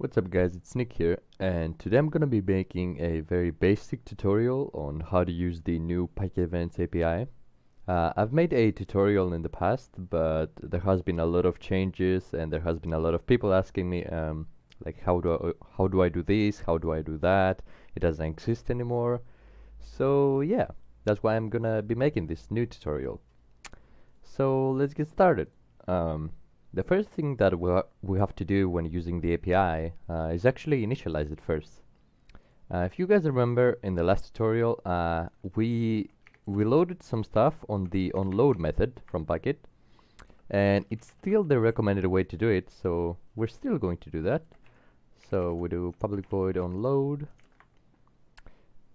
What's up guys, it's Nik here and today I'm gonna be making a very basic tutorial on how to use the new Packet Events API. Uh, I've made a tutorial in the past but there has been a lot of changes and there has been a lot of people asking me um, like how do I, how do I do this, how do I do that, it doesn't exist anymore. So yeah, that's why I'm gonna be making this new tutorial. So let's get started. Um, the first thing that we, ha we have to do when using the API uh, is actually initialize it first. Uh, if you guys remember in the last tutorial, uh, we we loaded some stuff on the onload method from Packet, and it's still the recommended way to do it, so we're still going to do that. So we do public void onload,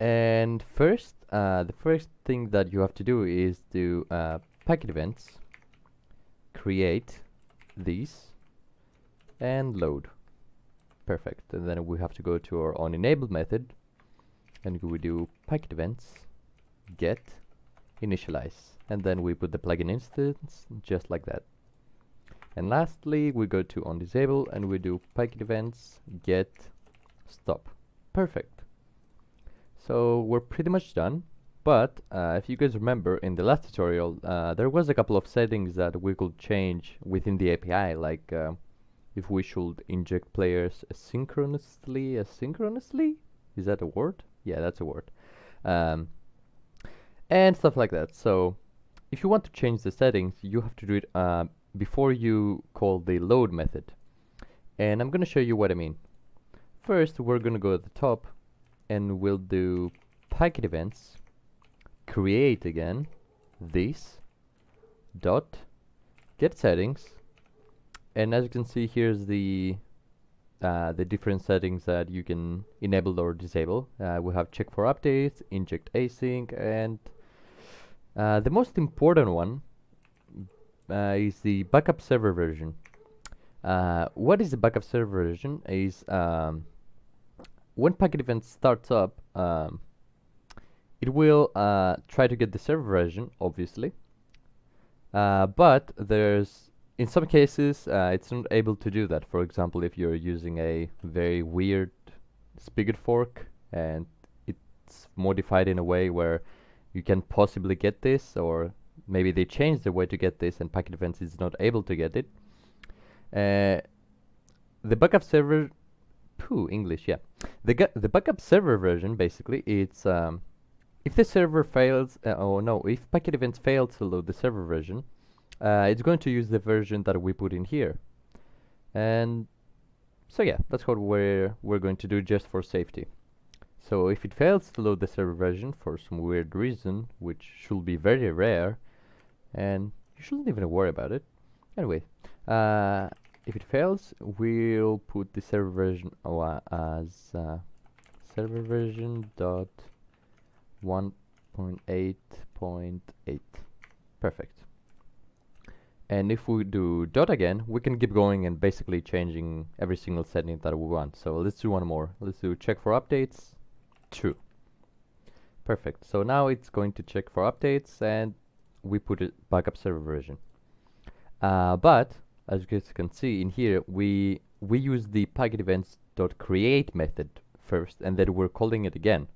and first, uh, the first thing that you have to do is do uh, Packet events create these and load. Perfect. And then we have to go to our on enable method and we do packet events get initialize and then we put the plugin instance just like that. And lastly we go to on disable and we do packet events get stop. Perfect. So we're pretty much done but uh, if you guys remember in the last tutorial, uh, there was a couple of settings that we could change within the API, like uh, if we should inject players asynchronously, asynchronously? Is that a word? Yeah, that's a word. Um, and stuff like that. So if you want to change the settings, you have to do it uh, before you call the load method. And I'm going to show you what I mean. First, we're going to go to the top and we'll do packet events create again this dot get settings and as you can see here's the uh, the different settings that you can enable or disable. Uh, we have check for updates inject async and uh, the most important one uh, is the backup server version. Uh, what is the backup server version? Is um, when packet event starts up um, it will uh, try to get the server version, obviously, uh, but there's in some cases uh, it's not able to do that. For example, if you're using a very weird spigot fork and it's modified in a way where you can possibly get this, or maybe they changed the way to get this and Packet Events is not able to get it. Uh, the backup server, poo English, yeah. The the backup server version basically it's um, if the server fails, uh, oh no, if packet events fail to load the server version, uh, it's going to use the version that we put in here. And so yeah, that's what we're, we're going to do just for safety. So if it fails to load the server version for some weird reason, which should be very rare, and you shouldn't even worry about it. Anyway, uh, if it fails, we'll put the server version oh, uh, as uh, server version dot 1.8.8 perfect. And if we do dot again we can keep going and basically changing every single setting that we want. So let's do one more. Let's do check for updates. True perfect. So now it's going to check for updates and we put it backup server version. Uh, but as you guys can see in here we we use the packet events dot create method first and then we're calling it again.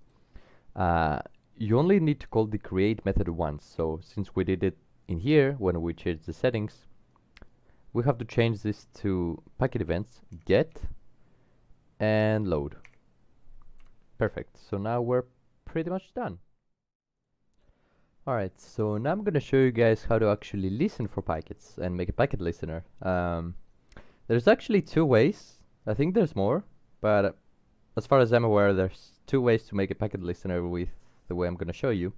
Uh, you only need to call the create method once. So since we did it in here when we changed the settings, we have to change this to packet events get and load. Perfect. So now we're pretty much done. Alright, so now I'm gonna show you guys how to actually listen for packets and make a packet listener. Um, there's actually two ways. I think there's more, but as far as I'm aware, there's two ways to make a packet listener with the way I'm going to show you.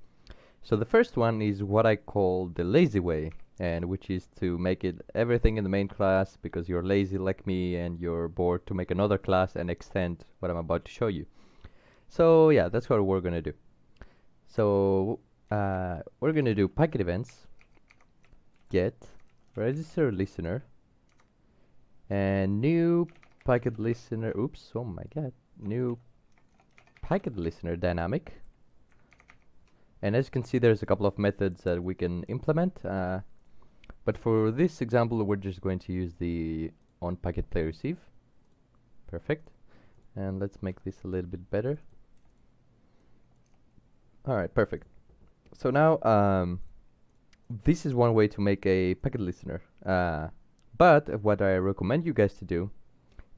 So the first one is what I call the lazy way, and which is to make it everything in the main class because you're lazy like me and you're bored to make another class and extend what I'm about to show you. So yeah, that's what we're going to do. So uh, we're going to do packet events, get register listener, and new packet listener, oops, oh my god, new packet listener dynamic. And as you can see, there's a couple of methods that we can implement. Uh, but for this example, we're just going to use the on packet play receive. perfect and let's make this a little bit better alright perfect so now um, this is one way to make a packet listener uh, but what I recommend you guys to do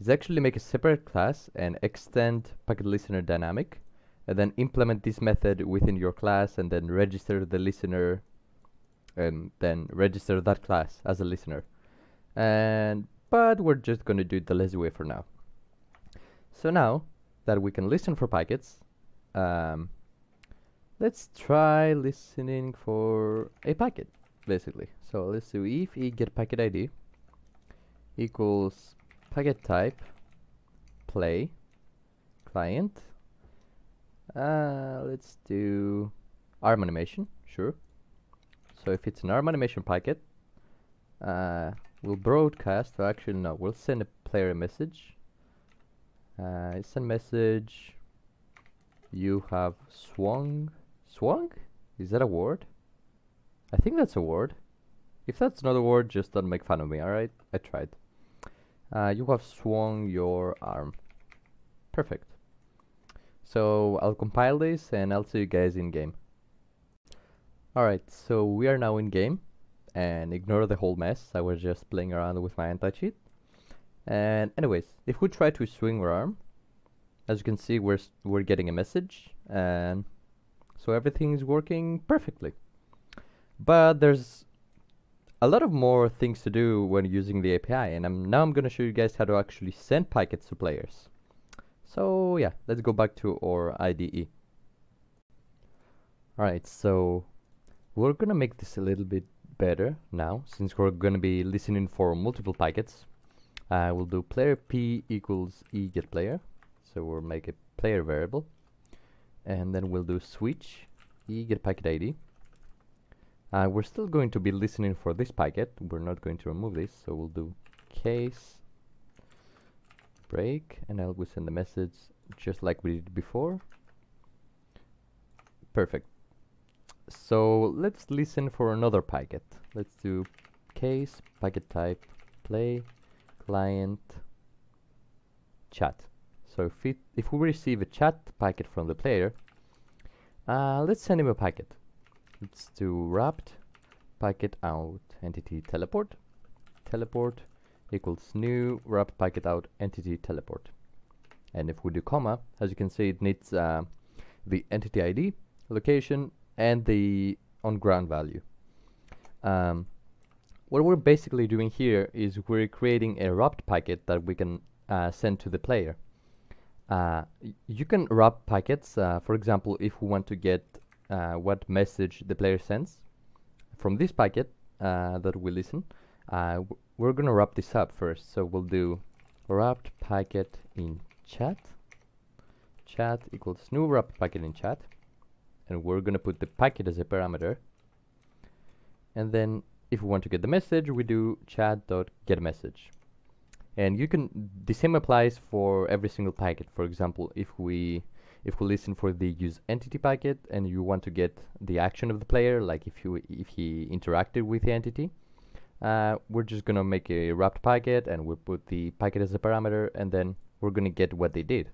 is actually make a separate class and extend packet listener dynamic and then implement this method within your class and then register the listener and then register that class as a listener. And but we're just going to do it the lazy way for now. So now that we can listen for packets um, let's try listening for a packet basically. So let's do if e get packet id equals packet type play client uh, let's do arm animation sure. So if it's an arm animation packet uh, we'll broadcast or actually no we'll send a player a message. Uh, send message you have swung. Swung? Is that a word? I think that's a word. If that's not a word just don't make fun of me alright? I tried. Uh, you have swung your arm. Perfect. So I'll compile this and I'll see you guys in game. Alright, so we are now in game and ignore the whole mess. I was just playing around with my anti-cheat. And anyways, if we try to swing our arm, as you can see we're, we're getting a message and so everything is working perfectly. But there's a lot of more things to do when using the API and I'm, now I'm gonna show you guys how to actually send packets to players. So yeah, let's go back to our IDE. Alright, so we're gonna make this a little bit better now since we're gonna be listening for multiple packets. Uh, we'll do player p equals e get player, so we'll make a player variable, and then we'll do switch e get packet ID uh, we're still going to be listening for this packet. We're not going to remove this, so we'll do case break, and I'll send the message just like we did before. Perfect. So let's listen for another packet. Let's do case packet type play client chat. So if it, if we receive a chat packet from the player, uh, let's send him a packet let's do wrapped packet out entity teleport teleport equals new wrapped packet out entity teleport. And if we do comma as you can see it needs uh, the entity ID location and the on ground value. Um, what we're basically doing here is we're creating a wrapped packet that we can uh, send to the player. Uh, you can wrap packets uh, for example if we want to get uh, what message the player sends from this packet uh, that we listen uh, we're gonna wrap this up first so we'll do wrapped packet in chat. Chat equals new wrapped packet in chat and we're gonna put the packet as a parameter. And then if we want to get the message we do chat dot get message and you can the same applies for every single packet. For example if we if we listen for the use entity packet and you want to get the action of the player, like if you if he interacted with the entity, uh, we're just gonna make a wrapped packet and we'll put the packet as a parameter and then we're gonna get what they did.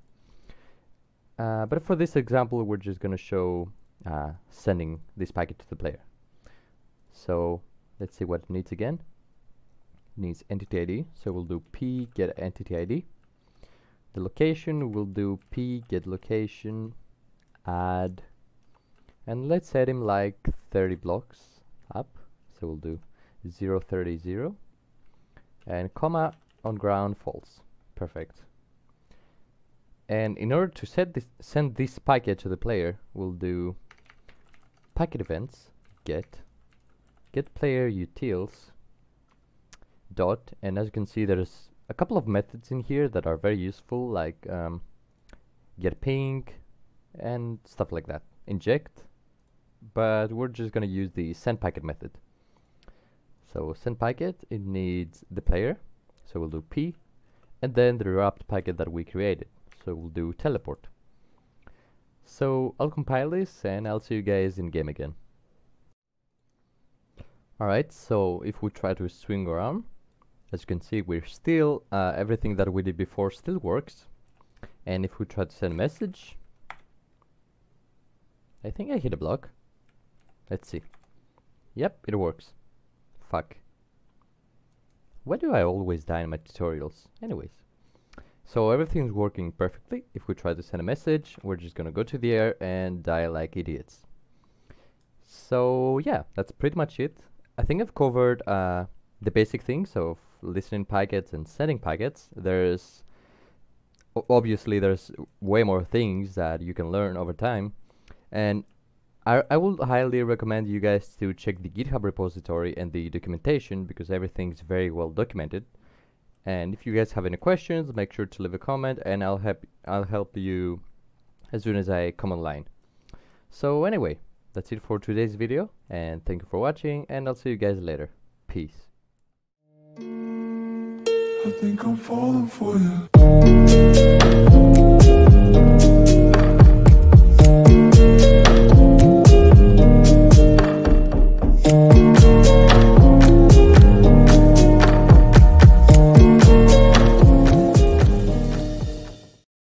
Uh, but for this example, we're just gonna show uh, sending this packet to the player. So let's see what it needs again. It needs entity ID, so we'll do p get entity ID the location we'll do p get location add and let's set him like 30 blocks up so we'll do 0 30 0 and comma on ground false. Perfect. And in order to set this send this packet to the player we'll do packet events get get player utils dot and as you can see there's a couple of methods in here that are very useful like um, get ping and stuff like that. Inject but we're just gonna use the send packet method so send packet it needs the player so we'll do p and then the wrapped packet that we created. So we'll do teleport. So I'll compile this and I'll see you guys in game again. Alright so if we try to swing arm as you can see we're still uh, everything that we did before still works. And if we try to send message I think I hit a block. Let's see. Yep it works fuck. Why do I always die in my tutorials? Anyways. So everything's working perfectly. If we try to send a message we're just gonna go to the air and die like idiots. So yeah that's pretty much it. I think I've covered uh, the basic things of listening packets and sending packets. There's obviously there's way more things that you can learn over time, and I I would highly recommend you guys to check the GitHub repository and the documentation because everything's very well documented. And if you guys have any questions, make sure to leave a comment, and I'll help I'll help you as soon as I come online. So anyway, that's it for today's video, and thank you for watching, and I'll see you guys later. Peace. I think I'm falling for you.